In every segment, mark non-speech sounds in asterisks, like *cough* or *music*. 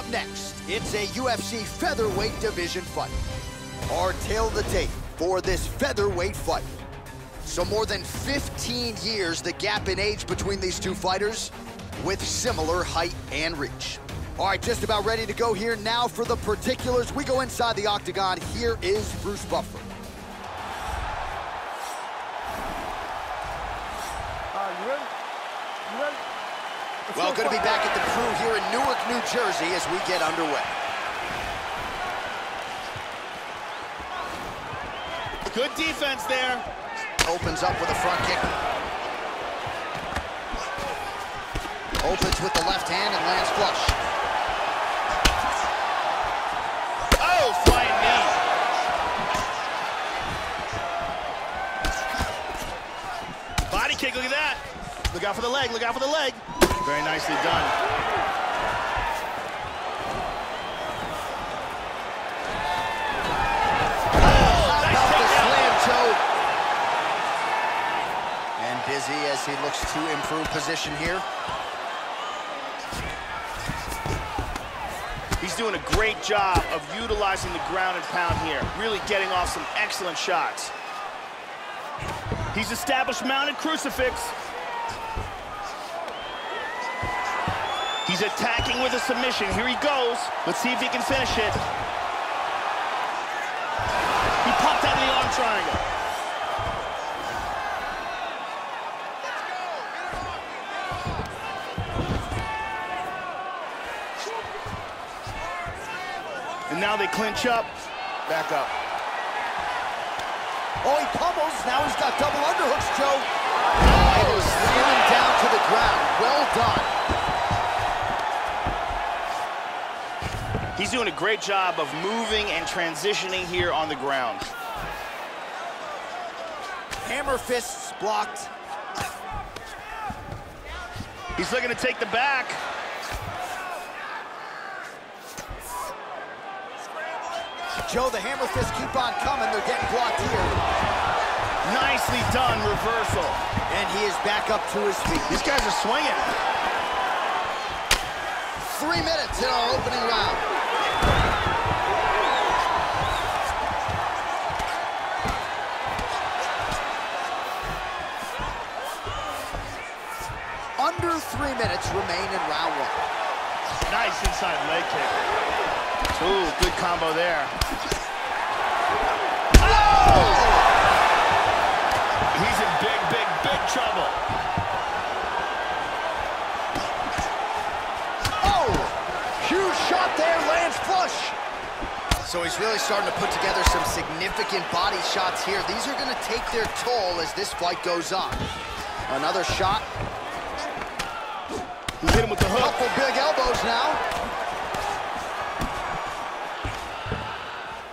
Up next, it's a UFC featherweight division fight. Our tale of the tape for this featherweight fight. So more than 15 years, the gap in age between these two fighters with similar height and reach. All right, just about ready to go here now for the particulars. We go inside the octagon. Here is Bruce Buffer. Well, good to be back at the crew here in Newark, New Jersey as we get underway. Good defense there. Opens up with a front kick. Opens with the left hand and lands flush. Oh, flying knee. Body kick, look at that. Look out for the leg, look out for the leg. Very nicely done. Off the slam toe. And busy as he looks to improve position here. He's doing a great job of utilizing the ground and pound here, really getting off some excellent shots. He's established mounted crucifix. He's attacking with a submission. Here he goes. Let's see if he can finish it. He popped out of the arm triangle. And now they clinch up. Back up. Oh, he pummels. Now he's got double underhooks, Joe. Oh, slamming down to the ground. Well done. He's doing a great job of moving and transitioning here on the ground. Hammer fists blocked. He's looking to take the back. Joe, the hammer fists keep on coming. They're getting blocked here. Nicely done reversal. And he is back up to his feet. These guys are swinging. Three minutes in our opening round. Minutes remain in round one. Nice inside leg kick. Ooh, good combo there. Oh! He's in big, big, big trouble. Oh! Huge shot there, lands flush. So he's really starting to put together some significant body shots here. These are gonna take their toll as this fight goes on. Another shot, couple big elbows now.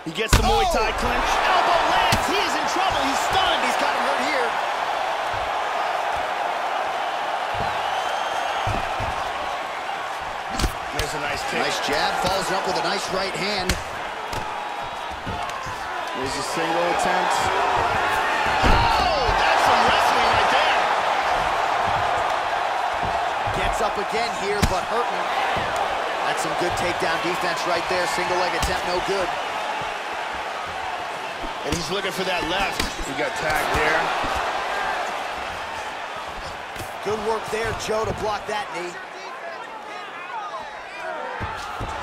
He gets the Muay Thai oh, clinch. Elbow lands. He is in trouble. He's stunned. He's got him hurt here. There's a nice kick. Nice jab, follows it up with a nice right hand. There's a single attempt. Gets up again here, but hurting. That's some good takedown defense right there. Single leg attempt, no good. And he's looking for that left. He got tagged there. Good work there, Joe, to block that knee.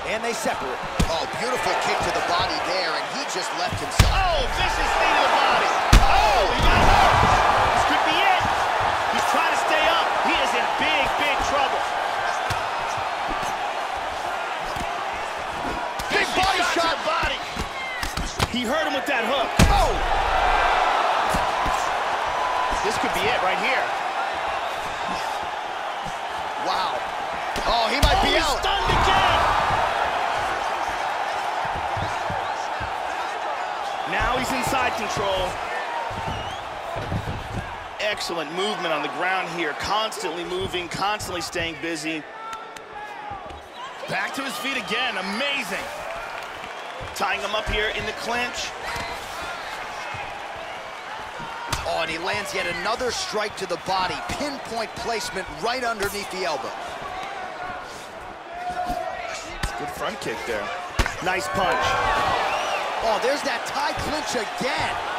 And they separate. Oh, beautiful kick to the body there, and he just left himself. Oh, vicious knee to the body. Oh, he got hurt. This could be it. He's trying to stay up. He is in big, big trouble. Big body shot to shot. the body. He hurt him with that hook. Oh! This could be it right here. Wow. Oh, he might Oh, be he's out. stunned again. Now he's inside control. Excellent movement on the ground here. Constantly moving, constantly staying busy. Back to his feet again. Amazing. Tying him up here in the clinch. Oh, and he lands yet another strike to the body. Pinpoint placement right underneath the elbow. Good front kick there. Nice punch. Oh, there's that Thai clinch again.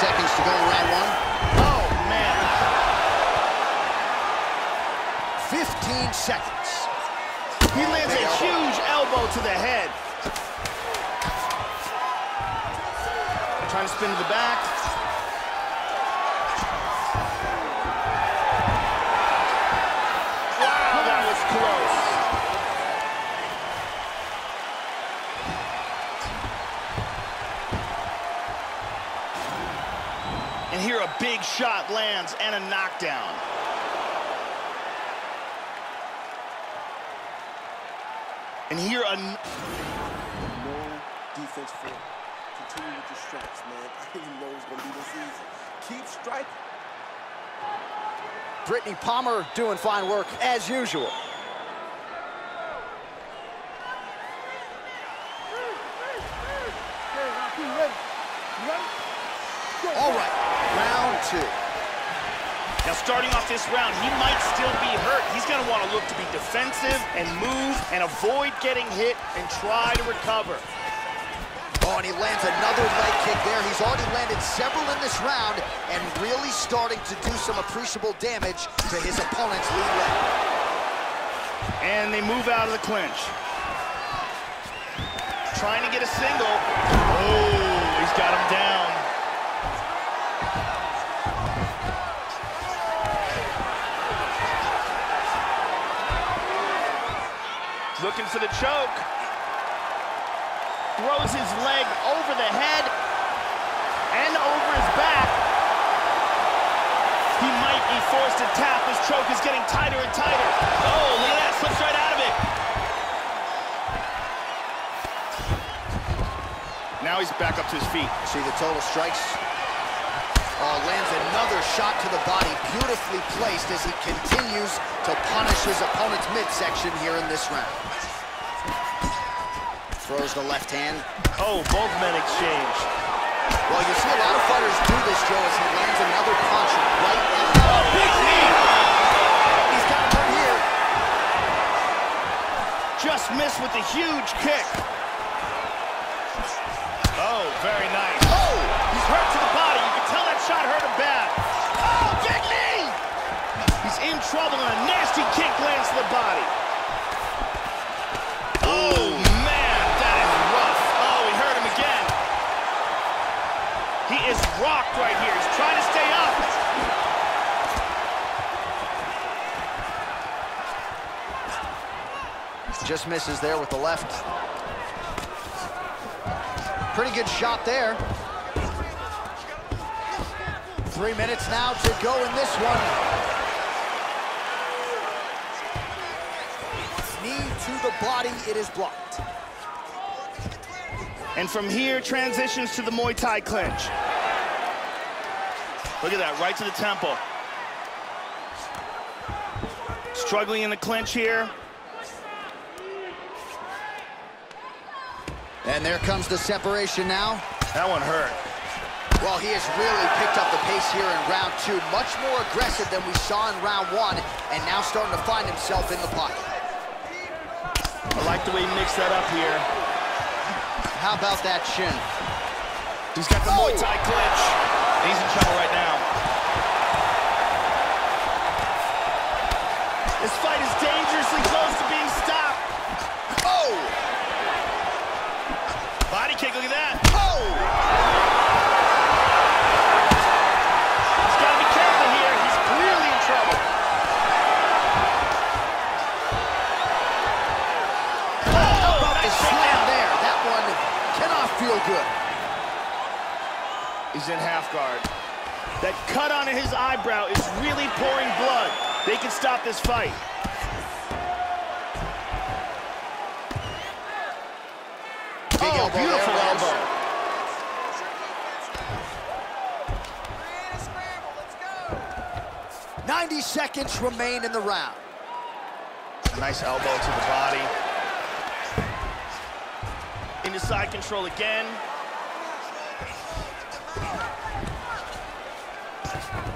Seconds to go in round one. Oh, man. 15 seconds. He lands a huge elbow to the head. Trying to spin to the back. And here a big shot lands and a knockdown. And here a No defense for it. Continue with your strikes, man. *laughs* I didn't know it was going to be this easy. Keep striking. Brittney Palmer doing fine work as usual. Okay, round two, ready? You ready? Go. All right, round two. Now, starting off this round, he might still be hurt. He's going to want to look to be defensive and move and avoid getting hit and try to recover. Oh, and he lands another leg kick there. He's already landed several in this round and really starting to do some appreciable damage to his opponent's lead leg. And they move out of the clinch. Trying to get a single. Oh, he's got him down. Looking for the choke. Throws his leg over the head and over his back. He might be forced to tap. His choke is getting tighter and tighter. Oh, look at that. Slips right out of it. Now he's back up to his feet. See the total strikes? Lands another shot to the body, beautifully placed as he continues to punish his opponent's midsection here in this round. Throws the left hand. Oh, both men exchange. Well, you see a lot of fighters do this, Joe, as he lands another punch right in the... Oh, big knee. He's got him right here. Just missed with a huge kick. Just misses there with the left. Pretty good shot there. Three minutes now to go in this one. Knee to the body, it is blocked. And from here, transitions to the Muay Thai clinch. Look at that, right to the temple. Struggling in the clinch here. And there comes the separation now. That one hurt. Well, he has really picked up the pace here in round two. Much more aggressive than we saw in round one, and now starting to find himself in the pocket. I like the way he mixed that up here. How about that shin? He's got the Muay Thai clinch. He's in trouble right now. This fight is dangerously close to being this fight. Big oh, elbow there, beautiful Rose. elbow. Ninety seconds remain in the round. Nice elbow to the body. Into side control again.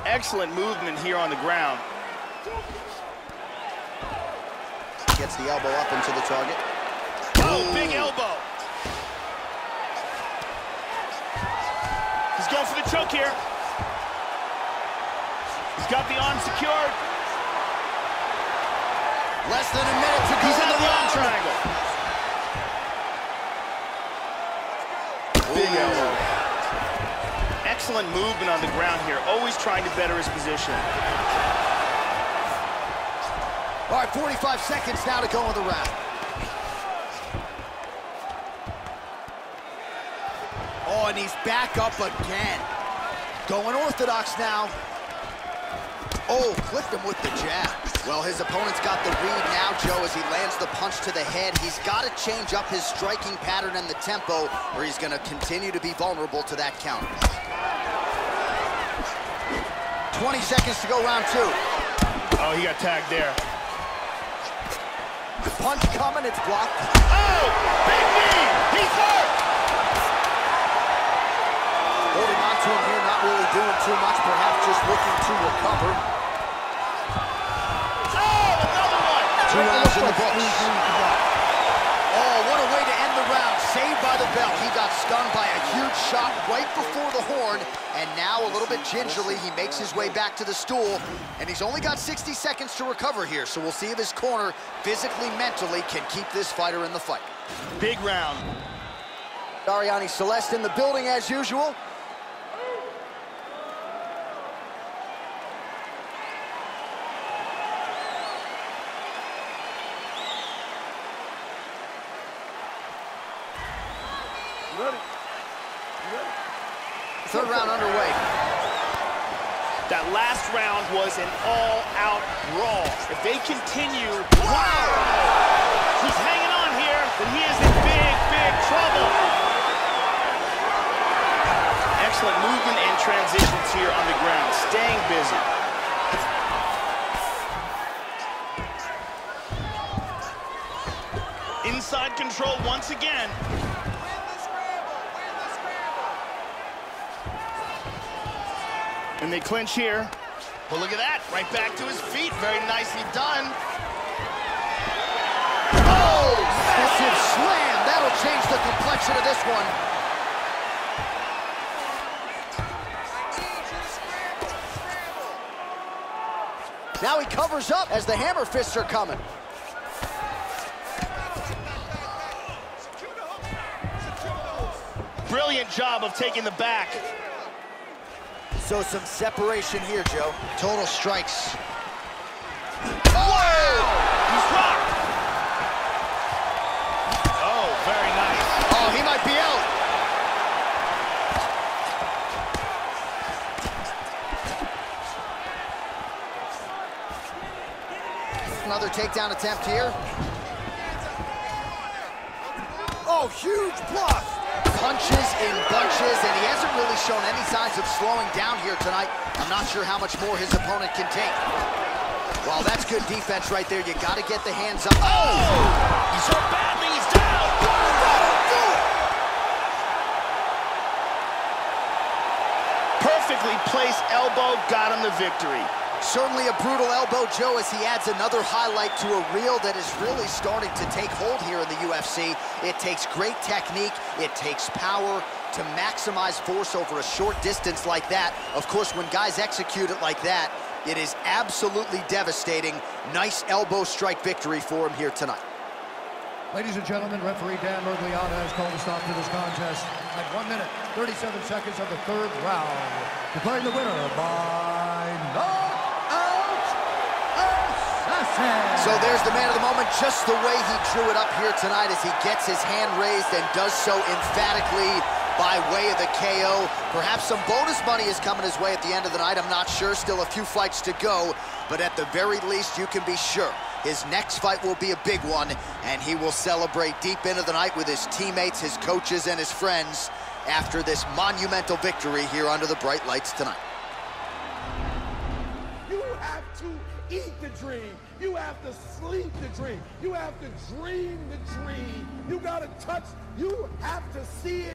Excellent movement here on the ground. Gets the elbow up into the target. Oh, big elbow. He's going for the choke here. He's got the arm secured. Less than a minute to go He's in the round. triangle. Big elbow. Excellent movement on the ground here. Always trying to better his position. All right, 45 seconds now to go in the round. Oh, and he's back up again. Going orthodox now. Oh, clipped him with the jab. Well, his opponent's got the read now, Joe, as he lands the punch to the head. He's got to change up his striking pattern and the tempo, or he's going to continue to be vulnerable to that counter. 20 seconds to go round two. Oh, he got tagged there. Punch coming, it's blocked. Oh, big knee. He's hurt. Holding on to him here, not really doing too much, perhaps just looking to recover. Oh, another one. Two rounds in the books. Oh, what a way to end the round. Saved by the bell. He got stunned by a huge shot right before the horn, and now a little bit gingerly, he makes his way back to the stool, and he's only got 60 seconds to recover here, so we'll see if his corner, physically, mentally, can keep this fighter in the fight. Big round. Arianny Celeste in the building as usual. You ready? You ready? Third round underway. That last round was an all-out brawl. If they continue, wow! He's hanging on here, but he is in big, big trouble. Excellent movement and transitions here on the ground, staying busy. Inside control once again. And they clinch here. But look at that, right back to his feet. Very nicely done. Oh, massive slam. That'll change the complexion of this one. Now he covers up as the hammer fists are coming. Brilliant job of taking the back. So some separation here, Joe. Total strikes. Wow! He's rocked. Oh, very nice. Oh, he might be out. Another takedown attempt here. Oh, huge block. Punches in bunches, and he hasn't really shown any signs of slowing down here tonight. I'm not sure how much more his opponent can take. Well, that's good defense right there. You got to get the hands up. Oh! oh! He's hurt badly. He's down. Do! Perfectly placed elbow got him the victory. Certainly a brutal elbow, Joe, as he adds another highlight to a reel that is really starting to take hold here in the UFC. It takes great technique, it takes power to maximize force over a short distance like that. Of course, when guys execute it like that, it is absolutely devastating. Nice elbow strike victory for him here tonight. Ladies and gentlemen, referee Dan Miragliotta has called a stop to this contest at 1 minute, 37 seconds of the third round, declaring the winner by So there's the man of the moment, just the way he drew it up here tonight as he gets his hand raised and does so emphatically by way of the KO. Perhaps some bonus money is coming his way at the end of the night. I'm not sure. Still a few fights to go. But at the very least, you can be sure his next fight will be a big one, and he will celebrate deep into the night with his teammates, his coaches, and his friends after this monumental victory here under the bright lights tonight. You have to eat the dream. You have to sleep the dream. You have to dream the dream. You gotta touch. You have to see it